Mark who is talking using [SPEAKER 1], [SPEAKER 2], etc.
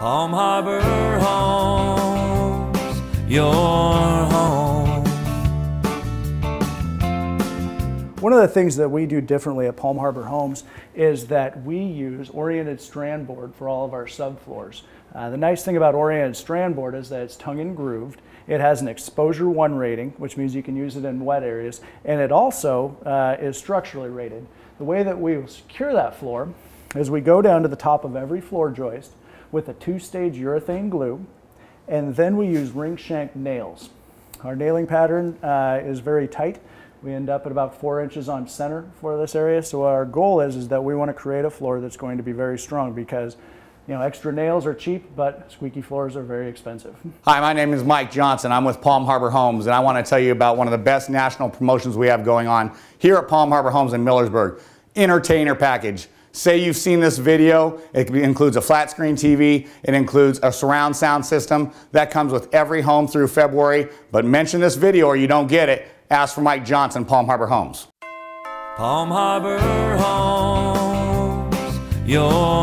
[SPEAKER 1] Palm Harbor Homes, your home.
[SPEAKER 2] One of the things that we do differently at Palm Harbor Homes is that we use oriented strand board for all of our subfloors. Uh, the nice thing about oriented strand board is that it's tongue and grooved. It has an exposure one rating, which means you can use it in wet areas, and it also uh, is structurally rated. The way that we secure that floor is we go down to the top of every floor joist, with a two-stage urethane glue, and then we use ring shank nails. Our nailing pattern uh, is very tight. We end up at about four inches on center for this area. So our goal is, is that we want to create a floor that's going to be very strong because you know, extra nails are cheap, but squeaky floors are very expensive.
[SPEAKER 3] Hi, my name is Mike Johnson. I'm with Palm Harbor Homes, and I want to tell you about one of the best national promotions we have going on here at Palm Harbor Homes in Millersburg. Entertainer Package. Say you've seen this video, it includes a flat screen TV, it includes a surround sound system. That comes with every home through February, but mention this video or you don't get it. Ask for Mike Johnson, Palm Harbor Homes.
[SPEAKER 1] Palm Harbor Homes, your